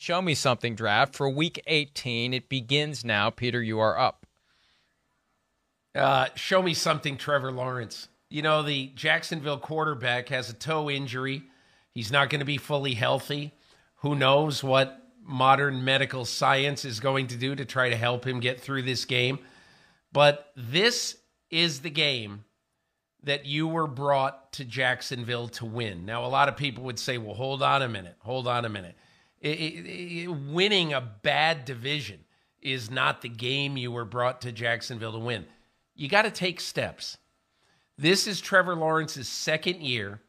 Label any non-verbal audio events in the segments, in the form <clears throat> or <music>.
Show me something draft for week 18. It begins now. Peter, you are up. Uh, show me something, Trevor Lawrence. You know, the Jacksonville quarterback has a toe injury. He's not going to be fully healthy. Who knows what modern medical science is going to do to try to help him get through this game. But this is the game that you were brought to Jacksonville to win. Now, a lot of people would say, well, hold on a minute, hold on a minute. It, it, it, winning a bad division is not the game you were brought to Jacksonville to win. You got to take steps. This is Trevor Lawrence's second year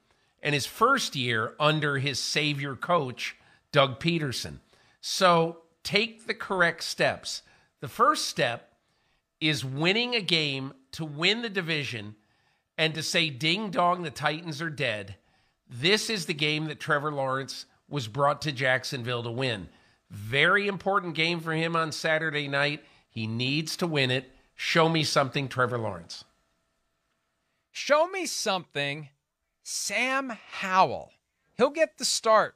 and his first year under his savior coach, Doug Pederson. So take the correct steps. The first step is winning a game to win the division and to say, ding dong, the Titans are dead. This is the game that Trevor Lawrence was brought to Jacksonville to win. Very important game for him on Saturday night. He needs to win it. Show me something, Trevor Lawrence. Show me something, Sam Howell. He'll get the start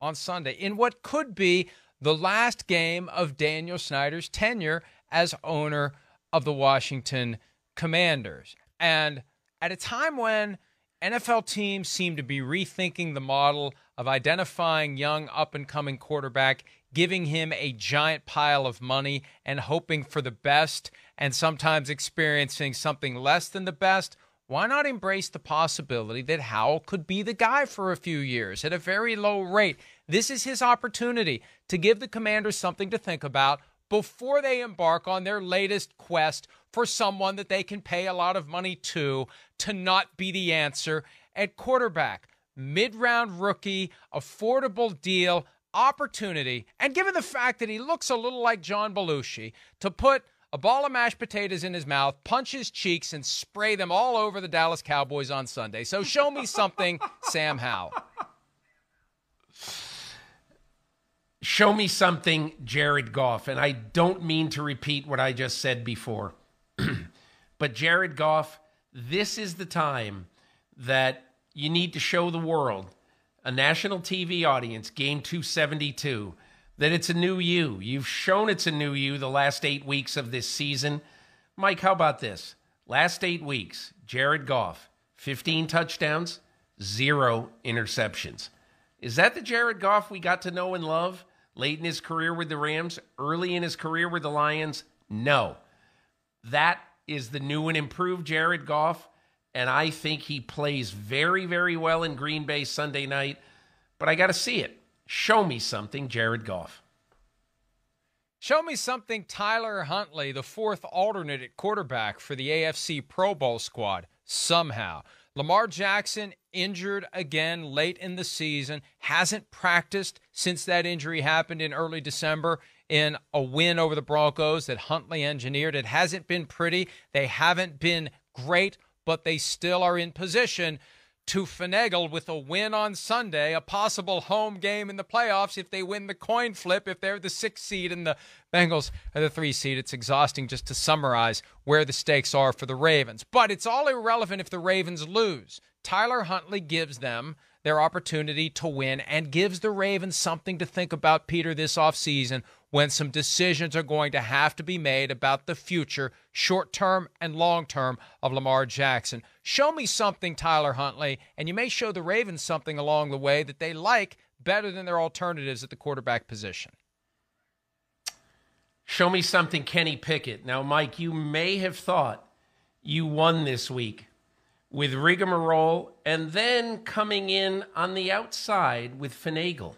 on Sunday in what could be the last game of Daniel Snyder's tenure as owner of the Washington Commanders. And at a time when NFL teams seem to be rethinking the model of identifying young up and coming quarterback, giving him a giant pile of money and hoping for the best and sometimes experiencing something less than the best, why not embrace the possibility that Howell could be the guy for a few years at a very low rate? This is his opportunity to give the commanders something to think about before they embark on their latest quest for someone that they can pay a lot of money to to not be the answer at quarterback. Mid round rookie, affordable deal, opportunity, and given the fact that he looks a little like John Belushi, to put a ball of mashed potatoes in his mouth, punch his cheeks, and spray them all over the Dallas Cowboys on Sunday. So show me something, Sam Howell. Show me something, Jared Goff. And I don't mean to repeat what I just said before. <clears throat> but Jared Goff, this is the time that you need to show the world, a national TV audience, game 272, that it's a new you. You've shown it's a new you the last eight weeks of this season. Mike, how about this? Last eight weeks, Jared Goff, 15 touchdowns, zero interceptions. Is that the Jared Goff we got to know and love late in his career with the Rams, early in his career with the Lions? No. That is the new and improved Jared Goff. And I think he plays very, very well in Green Bay Sunday night. But I got to see it. Show me something, Jared Goff. Show me something, Tyler Huntley, the fourth alternate at quarterback for the AFC Pro Bowl squad, somehow. Lamar Jackson injured again late in the season, hasn't practiced since that injury happened in early December in a win over the Broncos that Huntley engineered. It hasn't been pretty. They haven't been great, but they still are in position to finagle with a win on Sunday, a possible home game in the playoffs if they win the coin flip, if they're the sixth seed and the Bengals are the three seed. It's exhausting just to summarize where the stakes are for the Ravens. But it's all irrelevant if the Ravens lose. Tyler Huntley gives them their opportunity to win and gives the Ravens something to think about, Peter, this offseason when some decisions are going to have to be made about the future, short term and long term, of Lamar Jackson. Show me something, Tyler Huntley, and you may show the Ravens something along the way that they like better than their alternatives at the quarterback position. Show me something, Kenny Pickett. Now, Mike, you may have thought you won this week with rigmarole and then coming in on the outside with finagle.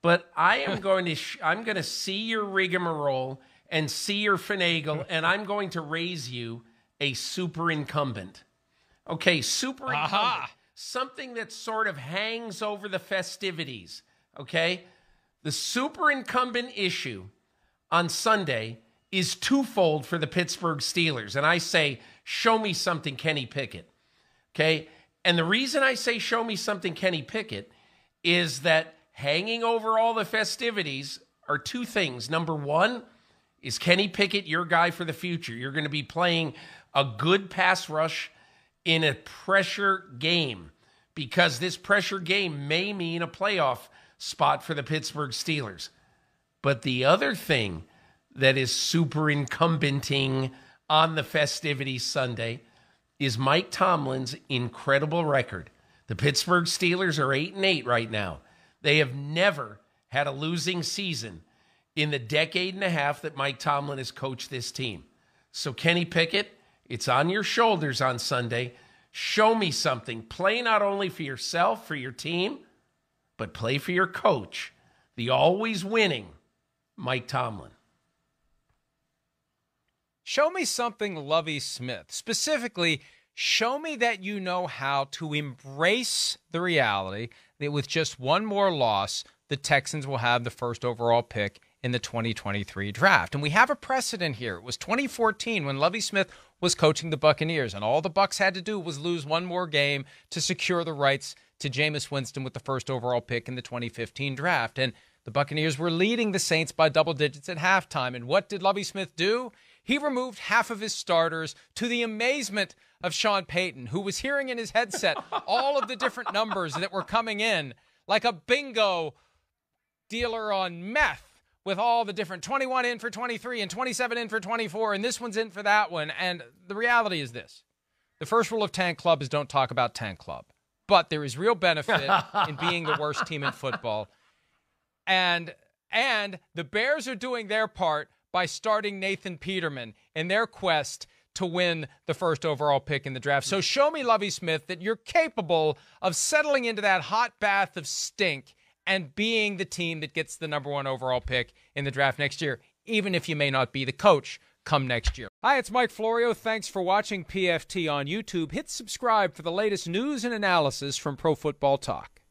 But I am <laughs> going to sh- I'm going to see your rigmarole and see your finagle, <laughs> and I'm going to raise you a super incumbent. Okay, super incumbent. Aha. Something that sort of hangs over the festivities. Okay? The super incumbent issue on Sunday is twofold for the Pittsburgh Steelers. And I say, show me something, Kenny Pickett. Okay? And the reason I say show me something, Kenny Pickett, is that hanging over all the festivities are two things. Number one, is Kenny Pickett your guy for the future? You're going to be playing a good pass rush in a pressure game because this pressure game may mean a playoff spot for the Pittsburgh Steelers. But the other thing that is super incumbenting on the festivities Sunday is Mike Tomlin's incredible record. The Pittsburgh Steelers are 8 and 8 right now. They have never had a losing season in the decade and a half that Mike Tomlin has coached this team. So Kenny Pickett, it's on your shoulders on Sunday. Show me something. Play not only for yourself, for your team, but play for your coach, the always winning Mike Tomlin. Show me something, Lovie Smith. Specifically, show me that you know how to embrace the reality that with just one more loss, the Texans will have the first overall pick in the 2023 draft. And we have a precedent here. It was 2014 when Lovie Smith was coaching the Buccaneers, and all the Bucks had to do was lose one more game to secure the rights to Jameis Winston with the first overall pick in the 2015 draft. And the Buccaneers were leading the Saints by double digits at halftime. And what did Lovie Smith do? He removed half of his starters to the amazement of Sean Payton, who was hearing in his headset <laughs> all of the different numbers that were coming in, like a bingo dealer on meth with all the different 21 in for 23 and 27 in for 24 and this one's in for that one. And the reality is this. The first rule of tank club is don't talk about tank club. But there is real benefit in being the worst team in football. <laughs> And and the bears are doing their part by starting nathan peterman in their quest to win the first overall pick in the draft so show me Lovie smith that you're capable of settling into that hot bath of stink and being the team that gets the number one overall pick in the draft next year, even if you may not be the coach come next year. Hi, it's Mike Florio. Thanks for watching PFT on YouTube. Hit subscribe for the latest news and analysis from Pro Football Talk.